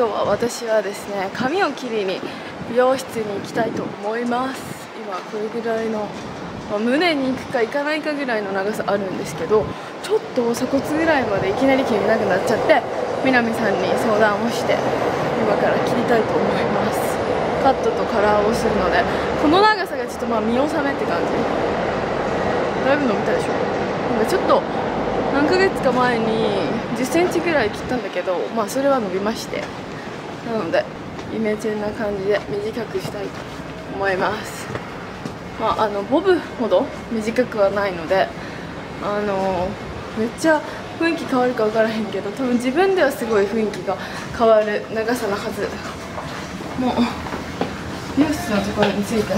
今日は私はですね髪を切りに美容室に行きたいと思います。今これぐらいの、まあ、胸に行くか行かないかぐらいの長さあるんですけどちょっと鎖骨ぐらいまでいきなり切れなくなっちゃって南さんに相談をして今から切りたいと思います。カットとカラーをするのでこの長さがちょっとまあ見納めって感じ。だいぶ伸びたでしょ。なんかちょっと何ヶ月か前に1 0センチぐらい切ったんだけどまあそれは伸びまして。なのでイメチェンな感じで短くしたいと思います。まああのボブほど短くはないのであのめっちゃ雰囲気変わるか分からへんけど多分自分ではすごい雰囲気が変わる長さのはず。もうニュースのところについて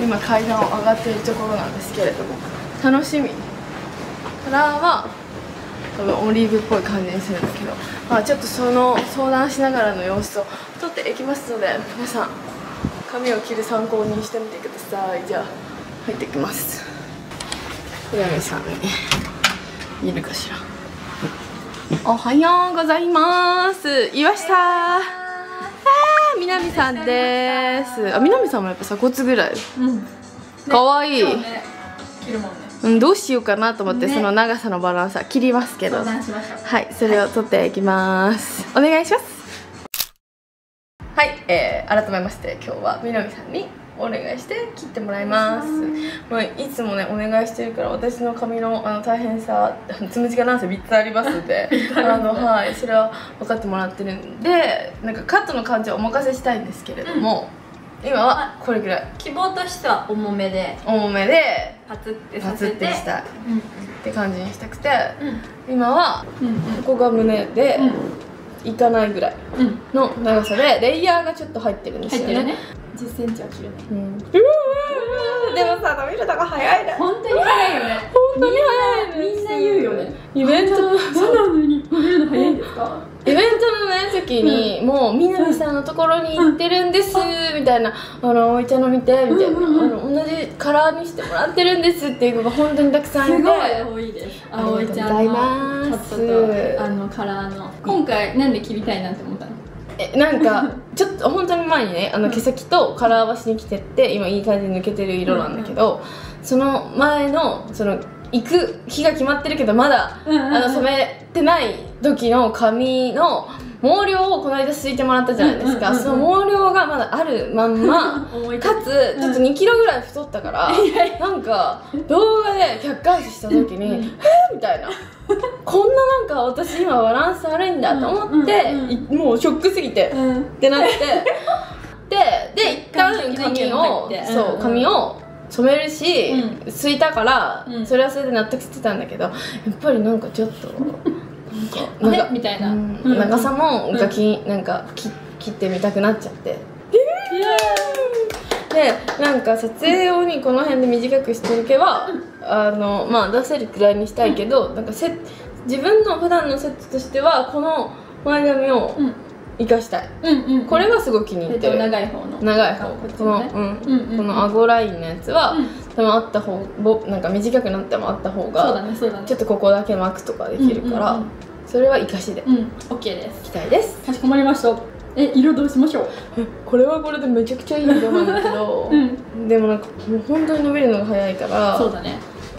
今階段を上がっているところなんですけれども楽しみ。カラーは多分オリーブっぽい感じにするんだけど、まあ、ちょっとその相談しながらの様子を撮っていきますので皆さん髪を切る参考にしてみてください。じゃあ入っていきます。南さんいるかしら。おはようございます。岩下。あー南さんです。あ南さんもやっぱ鎖骨ぐらい。うん。かわい。い、ね切るもんねうん、どうしようかなと思って、ね。その長さのバランスは切りますけど。はいそれを取っていきます。お願いします。はい、えー、改めまして今日は南さんにお願いして切ってもらいます。まあ、いつもねお願いしてるから私の髪のあの大変さつむじがなんせ3つありますので あのはいそれは分かってもらってるんでなんかカットの感じはお任せしたいんですけれども、今はこれぐらい。希望としては重めで。重めでパツってパツってしたい。うんって感じにしたくてうん。今はうんここが胸でいかないぐらいの長さでレイヤーがちょっと入ってるんですよね。ね。1 0センチは切るねうん、うーでもさ伸びるのが早いね。本当に早いよね。本当に早い。みんな言うよね。イベントそう。なのに伸びるの早いんですか？イベントのね時に、もう南さんのところに行ってるんです、みたいな。あのおいちゃんの見てみたいな、あの同じカラーにしてもらってるんですっていうのが本当にたくさんいて。すごい多いです。ありがとうございちゃんのカットとあのカラーの。今回なんで切りたいなって思ったの？えなんかちょっと本当に前にねあの毛先とカラーはしに来てって今いい感じに抜けてる色なんだけど、その前のその行く日が決まってるけどまだ、あの染めてない時の髪の毛量をこの間すいてもらったじゃないですか、その毛量がまだあるまんま かつちょっと2キロぐらい太ったから、なんか動画で客観視した時に「えー？みたいな。こんななんか私今バランス悪いんだと思って、もうショックすぎて、うん。ってなって。でで一旦髪にをそううん。髪を染めるし、うすいたから、うん。それはそれで納得してたんだけどやっぱりなんかちょっとなんかみたいな。長さもガキ、なんか切切ってみたくなっちゃって。でなんか撮影用にこの辺で短くしてる毛はあのまあ出せるくらいにしたいけどなんかセ自分の普段のセットとしてはこの前髪をうん。生かしたい、これはすごい気に入えってる、長い方の。長い方。この,、うん。この顎ラインのやつは、うん。多分あった方ぼなんか短くなってもあった方そうだがねそうだね。ちょっとここだけ巻くとかできるから、それは生かしで。うん。OK です。いきたいです。かしこまりました。え色どうしましょう？これはこれでめちゃくちゃいい色なんだけど、うん。でもなんかもう本当に伸びるのが早いからそうだね。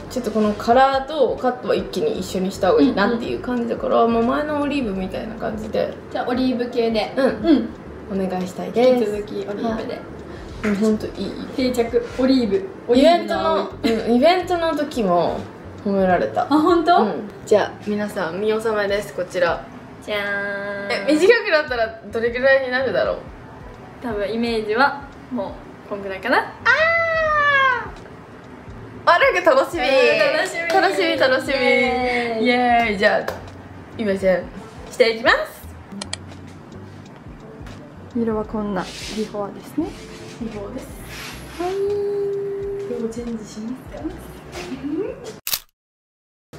ちょっとこのカラーとカットは一気に一緒にした方がいいなっていう感じだから、もう前のオリーブみたいな感じで。じゃあオリーブ系で。うん。うん。お願いしたい引です。き続きオリーブで。うん本当いい。定着。オリーブ。オリイベントの、うん、イベントの時も褒められた。あ本当、うん、じゃあ皆さん見納めですこちら。じゃーん。え短くなったらどれぐらいになるだろう？多分イメージはもうこんぐらいかな。ああなんか楽しみ。楽しみ。楽しみ楽しみ。イイエーイ。エーイ。じゃあ今じゃあしていきます。色はこんなビフォーですね。希望です。はい。色チェンジします？か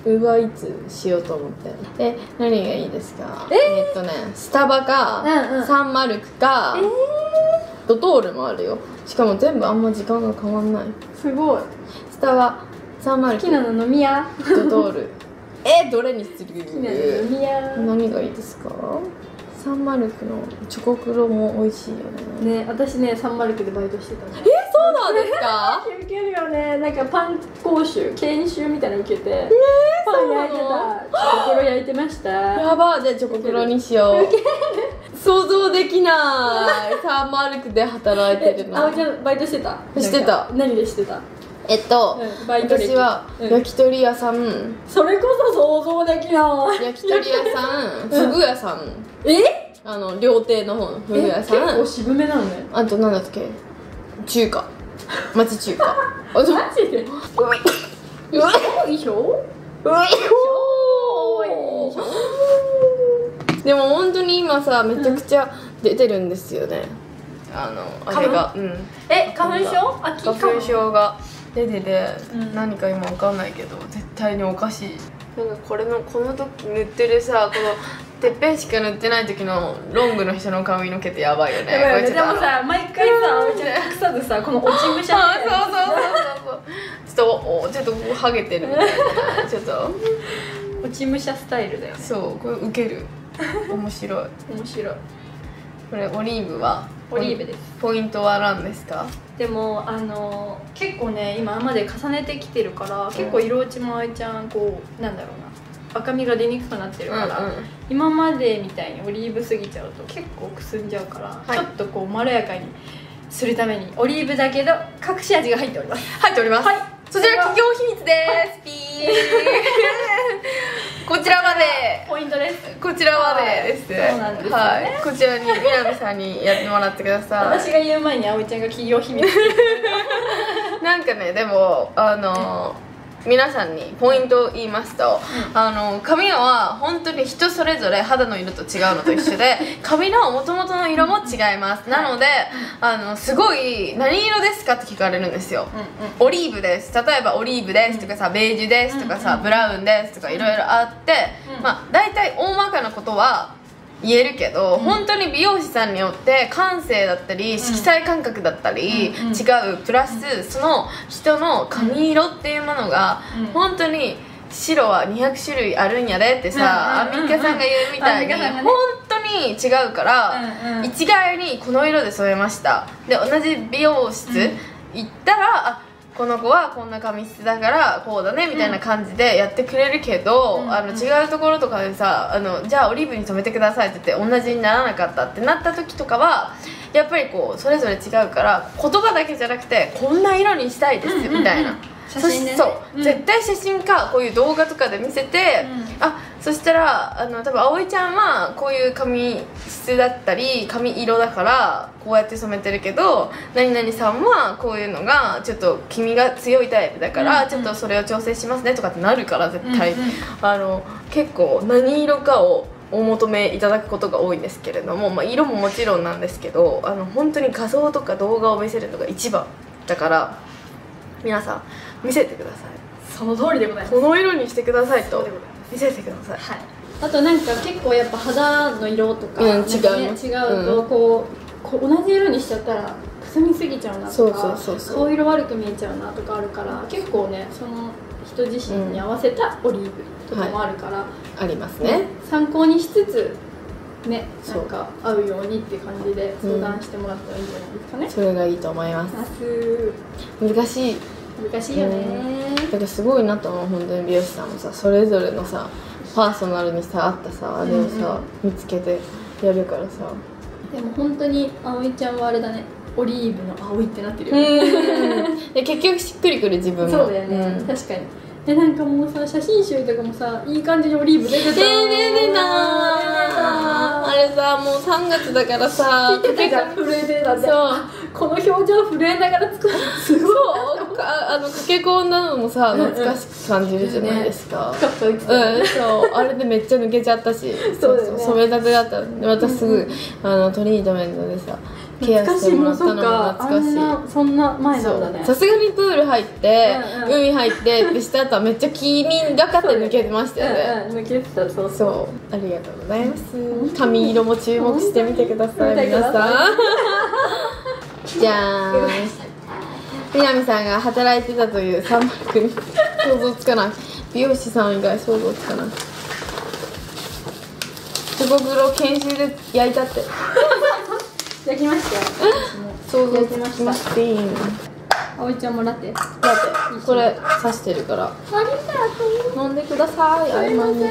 ウーバーイーツしようと思って。え何がいいですか？え？ーっとねスタバか、うんうん。サンマルクか、ドトールもあるよ。しかも全部あんま時間が変わんない。すごい。スタバサンマルク好きなの飲み屋？ドトール。えどれにする？好きなの飲み屋。何がいいですか？サンマルクのチョコクロも美味しいよね。ね私ねサンマルクでバイトしてたの。えそうなんですか？受けるよねなんかパン講習研修みたいなの受けて、パン焼いてたチョコクロ焼いてましたやばじゃあチョコクロにしよう想像できないサンマルクで働いてるのあおちゃんバイトしてたしてた何でしてたえっと、うんバイト歴。私はうん焼き鳥屋さん、それこそ想像できない。焼き鳥屋さんフグ屋さん。え？あの料亭の方のフグ屋さん。結構渋めなのねあとなんだっけ？中華。町中華。マジで？うまいいいいしょうまいでも本当に今さめちゃくちゃ出てるんですよね、あのあれが。うん。え花粉症？秋花粉症が出てて、うん何か今わかんないけど絶対におかしい。なんかこれのこの時塗ってるさこのてっぺんしか塗ってない時のロングの人の髪の毛ってやばいよね。やばいよね。でもさ毎回さおちゃん隠さずさこの落ち武者あそうそうそうそう。そうちょっとおちょっとハゲてるみたいな。ちょっと。落ち武者スタイルだよね。そうこれウケる。面白い。面白い。これオリーブは？オリーブですポイントは何ですか？でもあの結構ね今まで重ねてきてるから結構色落ちもあいちゃんこうなんだろうな。赤みが出にくくなってるから、うんうん。今までみたいにオリーブすぎちゃうと結構くすんじゃうから、はい。ちょっとこうまろやかにするためにオリーブだけど隠し味が入っております。入っております、はい。そちら企業秘密です、ピー こちらまで。ポイントです。こちらまで。です、はい。そうなんですよね。はい、こちらに南さんにやってもらってください。私が言う前に葵ちゃんが企業秘密。なんかねでもあの皆さんにポイントを言いますと、あの髪は本当に人それぞれ肌の色と違うのと一緒で 髪の元々の色も違います。なのであのすごい何色ですかって聞かれるんですよ、オリーブです。例えばオリーブです。とかさベージュです。とかさ、うんうんブラウンです。とかいろいろあって、うん。まあ大体大まかなことは言えるけど、うん。本当に美容師さんによって感性だったり色彩感覚だったり、違うプラスその人の髪色っていうものが、うん。本当に白は200種類あるんやでってさ、アンミカさんが言うみたいに、本当に違うから、一概にこの色で染めました。で同じ美容室うん。行ったら、あこの子はこんな髪質だからこうだねみたいな感じでやってくれるけど、うんあの違うところとかでさあのじゃあオリーブに染めてくださいって言って同じにならなかったってなった時とかはやっぱりこうそれぞれ違うから言葉だけじゃなくてこんな色にしたいですうんうんうんみたいな。写真でね。そう、うん。絶対写真かこういう動画とかで見せて、うあそしたらあの多分葵ちゃんはこういう髪質だったり髪色だからこうやって染めてるけど何々さんはこういうのがちょっと黄身が強いタイプだから、うんうん。ちょっとそれを調整しますねとかってなるから絶対、うんうん。あの結構何色かをお求めいただくことが多いんですけれども、まあ、色ももちろんなんですけどあの本当に画像とか動画を見せるのが一番だから皆さん見せてください。その通りでございます。この色にしてくださいと。見せてください。はい。あとなんか結構やっぱ肌の色とか、うん違うね違う。とこう,、こう同じ色にしちゃったらくすみすぎちゃうなとかそうそうそうそう。顔色悪く見えちゃうなとかあるから結構ねその人自身に合わせたオリーブとかもあるから、ありますね。参考にしつつねそう。なんか合うようにっていう感じで相談してもらったらいいんじゃないですかね、それがいいと思います。夏難しい難しいよね。だからすごいなと思う本当に美容師さんもさそれぞれのさパーソナルにさあったさあれをさ、見つけてやるからさ。でも本当に葵ちゃんはあれだね。オリーブの葵ってなってるよね、で結局しっくりくる自分もそうだよね、ん。確かに。でなんかもうさ写真集とかもさいい感じにオリーブ出てた。出てた。あれさもう3月だからさ出てたじゃん。震えてたってそうこの表情震えながら作る。すごい。そう。かあの駆け込んだのもさ懐かしく感じるじゃないですか、ふかふか言ってたうん、そうあれでめっちゃ抜けちゃったし。そうね。染めたてだった。またすぐ、あのトリートメントでさケアしてもらったのもあ懐かしい。そんな前なんだね。さすがにプール入って、うんうん。海入ってってした後はめっちゃ黄身がかって抜けてましたよね、うんうん抜けてたそうそう。ありがとうございます。髪色も注目してみてください見てください。皆さんじゃーん。南さんが働いてたというサンマルクに想像つかない。美容師さん以外想像つかない。チョコグロ研修で焼いたって。焼きましたよ。想像焼きました。つきましていい葵ちゃんもラテだってこれ刺してるから。ありがとう。飲んでください。合間に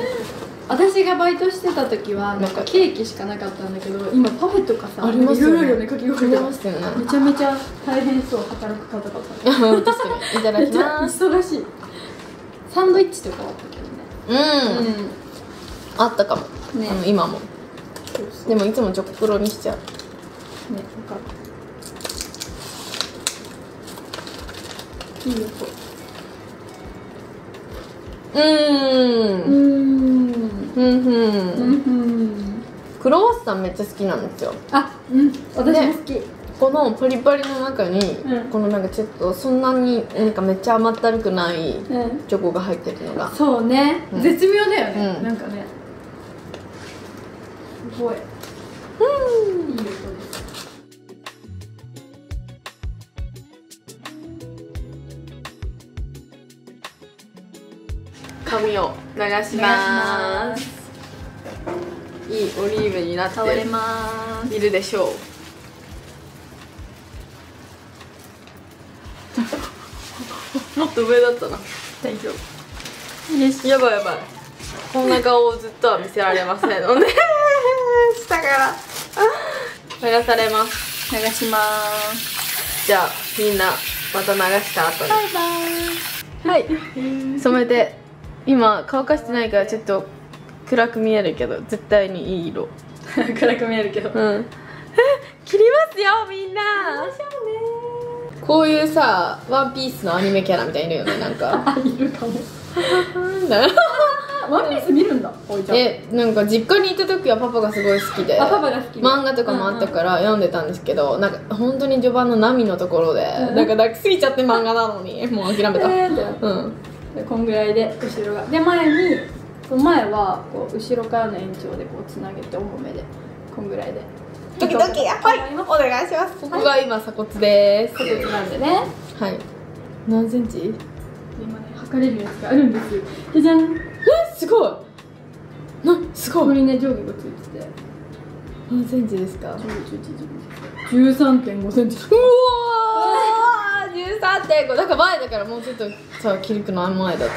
私がバイトしてた時はなんかケーキしかなかったんだけど今パフェとかさありますよね。いねかき氷ありがますよね。めちゃめちゃ大変そう働く方々確かに いただきます。忙しい。サンドイッチとかあったけどね。うん、あったかも、ね。うん今も。でもいつもチョコクロにしちゃう。ねわかるいい音うーん。うんうん。ふうんん。クロワッサンめっちゃ好きなんですよ。あうん。私も好き、このパリパリの中に、うん。このなんかちょっとそんなになんかめっちゃ甘ったるくないうん。チョコが入ってるのが。そうね、うん。絶妙だよね、うん。なんかね。すごい。いい音です髪を流しますいいオリーブになっているでしょうもっと上だったな大丈夫やばいやばい。こんな顔をずっとは見せられませんので下から流されます。流しますじゃあみんなまた流した後に。バイバはい。染めて今乾かしてないからちょっと暗く見えるけど絶対にいい色。イ 暗く見えるけど。うん。切りますよみんな。こういうさワンピースのアニメキャラみたいにいるよねなんか。あいるかも。ワンピース見るんだおいちゃん。えなんか実家にいた時はパパがすごい好きで。あパパが好き漫画とかもあったから読んでたんですけど、なんか本当に序盤のナミのところで、うん。なんか抱きすぎちゃって漫画なのにもう諦めた、えーうんでこんぐらいで後ろが。で前にその前はこう後ろからの延長でこうつなげて重めでこんぐらいで。ドキドキ。はい。お願いします。ここが今鎖骨です。こっちなんでね。はい。何センチ？今ね測れるやつがあるんです。よじゃじゃん。えすごい。なすごい。ここにね定規がついて。て何センチですか？13.5センチ。うわー13.5だから前だからもうちょっとさキルクの前だと。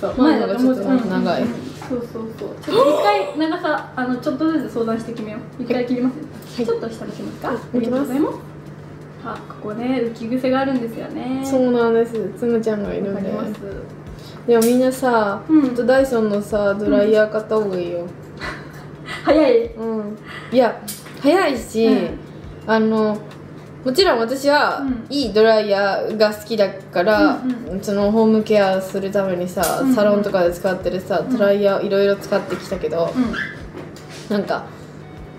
そう前のがちょっと長い。うんそうそうそう。ちょっと一回長さあのちょっとずつ相談して決めよう。一回切ります、はいちょっと下にしますか、はいありがとうございます。あここね浮き癖があるんですよね。そうなんです。つむちゃんがいるんで。でもみんなさ、うん。とダイソンのさドライヤー買った方がいいよ。早い。うん、いや早いし、うん。あのもちろん私は、うん。いいドライヤーが好きだから、うんそのホームケアするためにさ、うんうん。サロンとかで使ってるさドライヤーいろいろ使ってきたけど、うなんか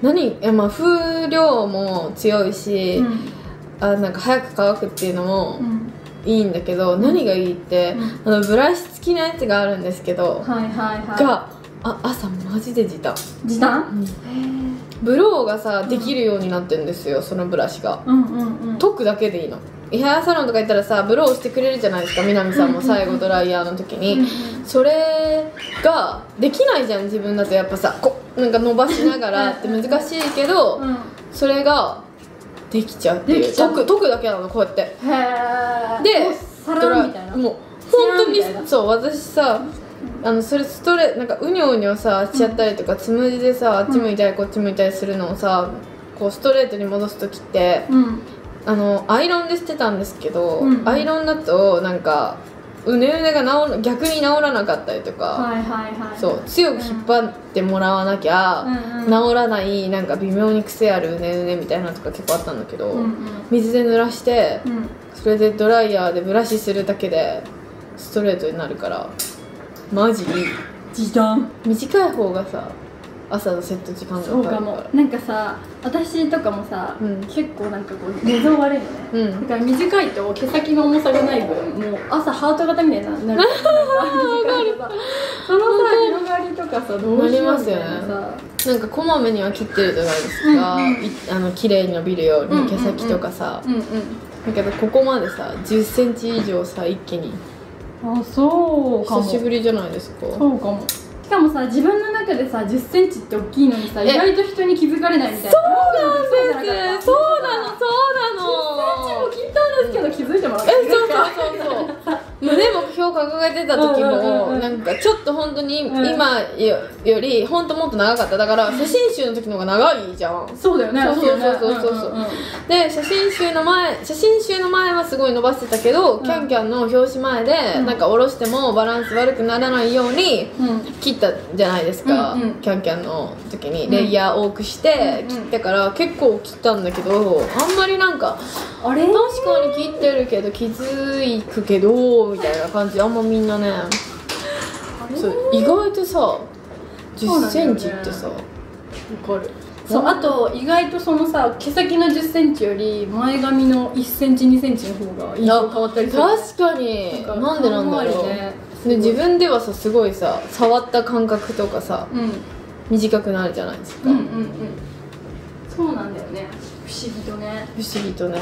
何いやまあ風量も強いし、ん。あなんか早く乾くっていうのもうん。いいんだけど、何がいいって、あのブラシ付きのやつがあるんですけど、はいはいはい。があ朝マジで時短時短ブローがさできるようになってんですよそのブラシが。うんうんうん。解くだけでいいの。ヘアサロンとか行ったらさブローしてくれるじゃないですか南さんも。最後ドライヤーの時に、それができないじゃん自分だと。やっぱさこうなんか伸ばしながらって難しいけど、うん。それができちゃうっていう。解く解くだけなのこうやって。へえでサランみたいな。もう本当にそう私さあのそれストレなんかうにょうにょさしちゃったりとか、つむじでさあっち向いたりこっち向いたりするのをさこうストレートに戻す時ってうん。あのアイロンでしてたんですけど、うん。アイロンだとなんかうねうねが治る逆に治らなかったりとか、はいはいはい。そう強く引っ張ってもらわなきゃ、うん。うん治らないなんか微妙に癖あるうねうねみたいなのとか結構あったんだけど、うんうん。水で濡らして、うん。それでドライヤーでブラシするだけでストレートになるからマジ？時短？短い方がさ朝のセット時間がそうかも。なんかさ私とかもさ、うん。結構なんかこう寝相悪いのね、うん。だから短いと毛先の重さがない分もう朝ハート型みたいになな る。なんかそのさ広がりとかさどうしようみたいなさ。なんかこまめには切ってるじゃないですか、うんうん。いあの綺麗に伸びるよううんうんうん。に毛先とかさ、うんうんだけどここまでさ1 0ンチ以上さ一気にあそうかも。久しぶりじゃないですか。そうかも。しかもさ自分の中中でさ1 0ンチって大きいのにさえ？意外と人に気づかれないみたいな。そうなんです。そうなのそうなの。10センチも切ったんですけど気づいてもらってえそうそうそうそう 胸目標掲げてた時もなんかちょっと本当にうん。今よより本当もっと長かった。だから写真集の時の方が長いじゃん。そうだよね。そうそうそうそうそう。で写真集の前写真集の前はすごい伸ばしてたけど、ん。キャンキャンの表紙前で、うん。なんか下ろしてもバランス悪くならないようにうん。切ったじゃないですか、うんうん。キャンキャンの時に。レイヤー多くしてうん。切ってから結構切ったんだけどあんまりなんかあれ？確かに切ってるけど気づくけどみたいな感じであんまみんなねそう意外とさ1 0センチってさわかる。そうあと意外とそのさ毛先の1 0ンチより前髪の1センチ2センチの方が印象変わったりする。確かに。なんでなんだろう、ね。で自分ではさすごいさ触った感覚とかさうん。短くなるじゃないですか、うんうんうん。そうなんだよね。不思議とね。不思議とね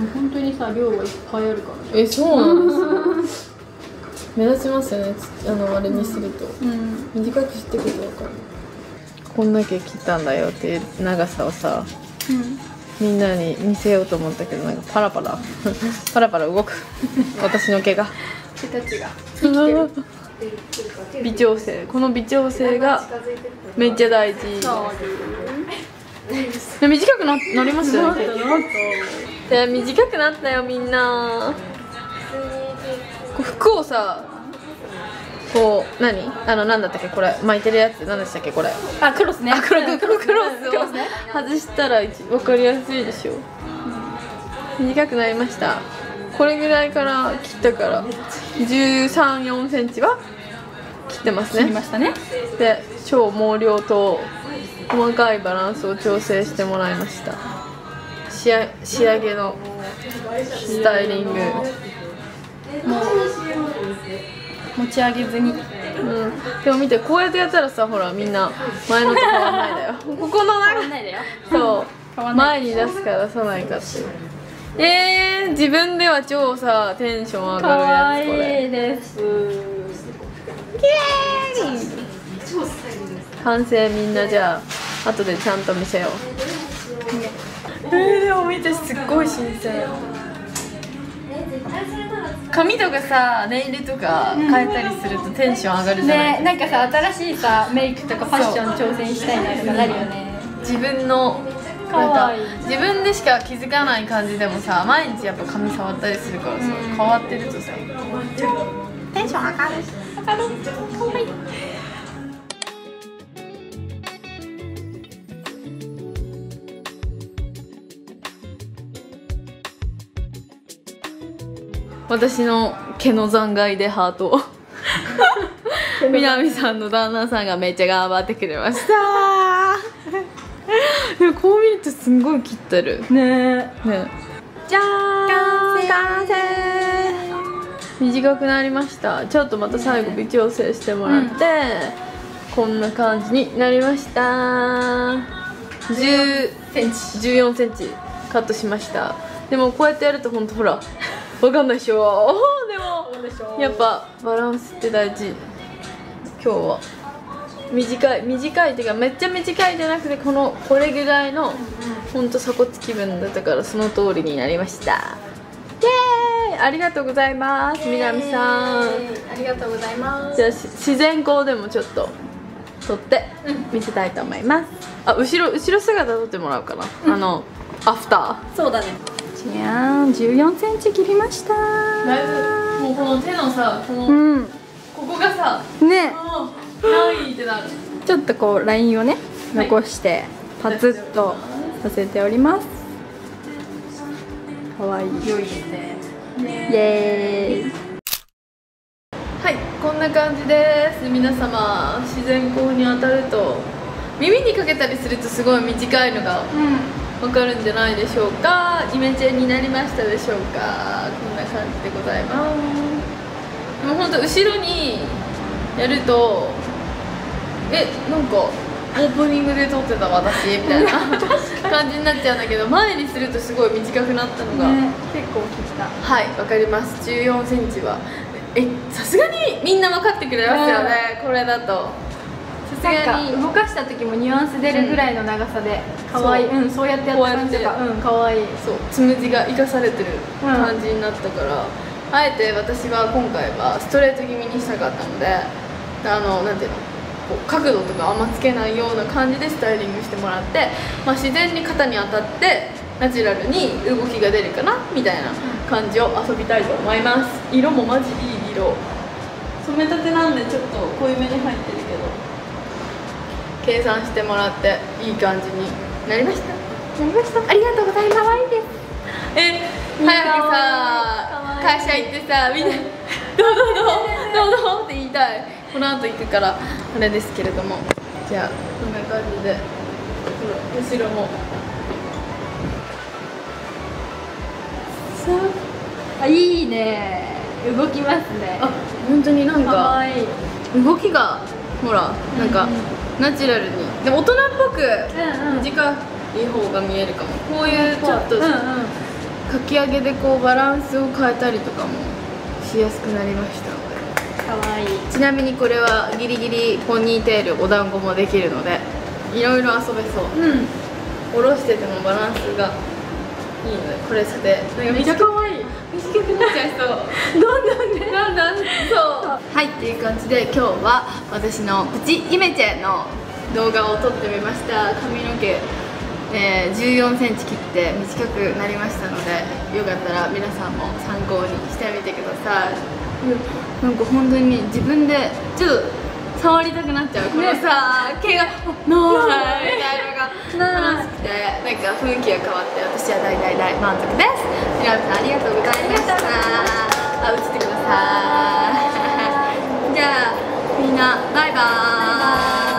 も本当にさ量はいっぱいあるからね。えそうなんですよ目立ちますよねつあのあれにすると。うん。短くしてくと分かる。こんだけ切ったんだよっていう長さをさみんなに見せようと思ったけどなんかパラパラ。パラパラ動く。私の毛が。毛たちが。微調整。この微調整がめっちゃ大事。で短くななりましたよねで短くなったよみんな。こう服をさこう何？あの何だったっけ？これ巻いてるやつ。何でしたっけ？これ。あクロスね。あクロクロクロスクロスね。を外したら一分かりやすいでしょ。短くなりました。これぐらいから切ったから1 3 4センチは切ってます切りねましたね。で超毛量と細かいバランスを調整してもらいました仕上仕上げのスタイリング。持ち上げずに。うん。でも見てこうやってやったらさほらみんな前のと変わんないだよ。ここの長ないだよ。そう。前に出すか出さないかって。いうえー、自分では超さテンション上かがるわやつこれ。いいです。完成。みんなじゃあ後でちゃんと見せようえー、でも見てすっごい新鮮。髪とかさネイルとか変えたりするとテンション上がるじゃない、ねなんかさ新しいさメイクとかファッション挑戦したいなとかなるよね。自分のなんか自分でしか気づかない感じでもさ毎日やっぱ髪触ったりするからさ、変わってるとさ。テンション上がる。上がるかわいい私の毛の残骸でハートを。南さんの旦那さんがめっちゃ頑張ってくれました。でもこう見るとすんごい切ってる。ね。ね。じゃーん完成。短くなりました。ちょっとまた最後微調整してもらって、こんな感じになりました。10センチ。14センチカットしました。でもこうやってやると本当ほらわかんないでしょ。でもやっぱバランスって大事。今日は。短い短いっていうかめっちゃ短いじゃなくてこのこれぐらいのほんと鎖骨気分だったからその通りになりました。イエーイ。ありがとうございます南さん。ありがとうございます。じゃあし自然光でもちょっと撮って見せたいと思います。あ後ろ後ろ姿撮ってもらおうかな、あのアフタそうだねじゃーん14センチ切りました。ーだいぶもうこの手のさこの、うん。ここがさね。いってなる。ちょっとこうラインをねはい。残してパツッとさせております。かわいい。良いですね。イエーイ。はいこんな感じです。皆様自然光に当たると耳にかけたりするとすごい短いのがわかるんじゃないでしょうか？イメチェンになりましたでしょうか？こんな感じでございます。でも本当後ろにやるとえなんかオープニングで撮ってた私？みたいな感じになっちゃうんだけど前にするとすごい短くなったのが、ね結構切ったはいわかります。1 4センチは。えさすがにみんな分かってくれますよね、これだとさすがにか動かした時もニュアンス出るぐらいの長さで可愛い。う。んそうやってやった。感じとかうん可愛い。そう。つむじが生かされてる感じになったから、あえて私は今回はストレート気味にしたかったのであのなんていうの？こう角度とかあんまつけないような感じでスタイリングしてもらって、まあ、自然に肩に当たってナチュラルに動きが出るかなみたいな感じを遊びたいと思います。色もマジいい色。染めたてなんでちょっと濃いめに入ってるけど計算してもらっていい感じになりました？なりました。ありがとうございます。可愛いですえ早くさ会社行ってさみんな「どうどうどう？どうどう?」って言いたい。この後行くからあれですけれども。じゃあこんな感じで後ろも。さあ。いいね。動きますね。あ本当になん可か動きがほらなんかうんうんナチュラルに。でも大人っぽく短い方が見えるかも。こういうちょっとかき上げでこうバランスを変えたりとかもしやすくなりました。ので可愛い。ちなみにこれはギリギリポニーテールお団子もできるのでいろいろ遊べそう。うん。下ろしててもバランスがいいのでこれさてなんかめっちゃ可愛い短くなっちゃいそうどんどんねだんだんそうはいっていう感じで今日は私のプチイメチェの動画を撮ってみました。髪の毛、えー、14センチ切って短くなりましたのでよかったら皆さんも参考にしてみてください。うん。なんか本当に自分でちょっと触りたくなっちゃうこのさ、毛がないみたいなのが楽しくてなんか雰囲気が変わって私は大大大満足です。皆さんありがとうございました。あ映ってくださいみんなバイバーイ。